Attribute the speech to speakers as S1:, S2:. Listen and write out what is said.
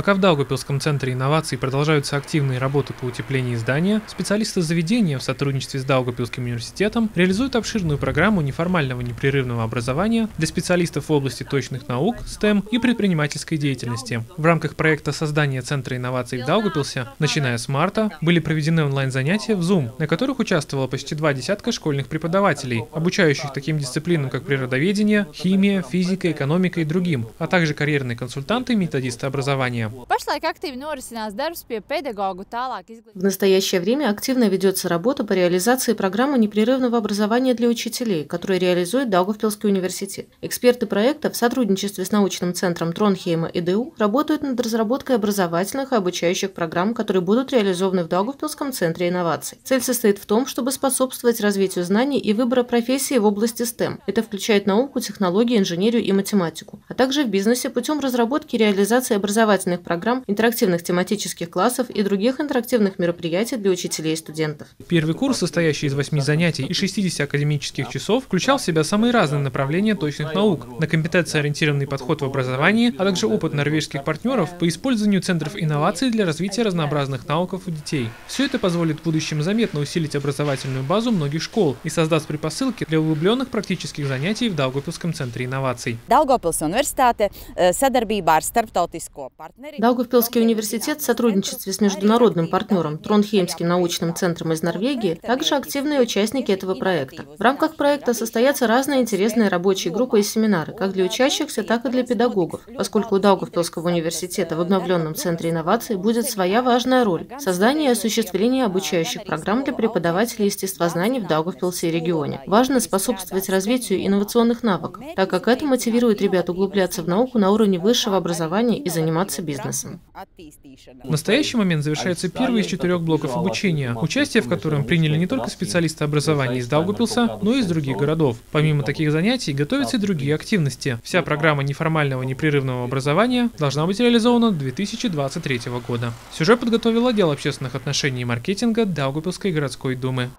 S1: Пока в Даугавпилском центре инноваций продолжаются активные работы по утеплению здания, специалисты заведения в сотрудничестве с Даугавпилским университетом реализуют обширную программу неформального непрерывного образования для специалистов в области точных наук, STEM и предпринимательской деятельности. В рамках проекта создания Центра инноваций в Даугавпилсе, начиная с марта, были проведены онлайн-занятия в Zoom, на которых участвовало почти два десятка школьных преподавателей, обучающих таким дисциплинам, как природоведение, химия, физика, экономика и другим, а также карьерные консультанты и методисты образования.
S2: В настоящее время активно ведется работа по реализации программы непрерывного образования для учителей, которую реализует Даугавпилский университет. Эксперты проекта в сотрудничестве с научным центром Тронхейма и ДУ работают над разработкой образовательных и обучающих программ, которые будут реализованы в Даугавпилском центре инноваций. Цель состоит в том, чтобы способствовать развитию знаний и выбора профессии в области STEM. Это включает науку, технологии, инженерию и математику, а также в бизнесе путем разработки и реализации образовательных образовательных программ, интерактивных тематических классов и других интерактивных мероприятий для учителей и студентов.
S1: Первый курс, состоящий из 8 занятий и 60 академических часов, включал в себя самые разные направления точных наук, на компетенции-ориентированный подход в образовании, а также опыт норвежских партнеров по использованию центров инноваций для развития разнообразных науков у детей. Все это позволит в будущем заметно усилить образовательную базу многих школ и создаст предпосылки для углубленных практических занятий в Даугавпилском центре инноваций.
S3: Даугавпилс университете sadarbībā ar starptautisko partneri
S2: Даугавпилский университет в сотрудничестве с международным партнером Тронхеймским научным центром из Норвегии также активные участники этого проекта. В рамках проекта состоятся разные интересные рабочие группы и семинары, как для учащихся, так и для педагогов, поскольку у Даугавпилского университета в обновленном центре инноваций будет своя важная роль – создание и осуществление обучающих программ для преподавателей естествознаний в Даугавпилсе и регионе. Важно способствовать развитию инновационных навыков, так как это мотивирует ребят углубляться в науку на уровне высшего образования и заниматься бизнесом.
S1: В настоящий момент завершается первый из четырех блоков обучения, участие в котором приняли не только специалисты образования из Даугапилса, но и из других городов. Помимо таких занятий, готовятся и другие активности. Вся программа неформального непрерывного образования должна быть реализована до 2023 года. Сюжет подготовил отдел общественных отношений и маркетинга Даугапилской городской думы.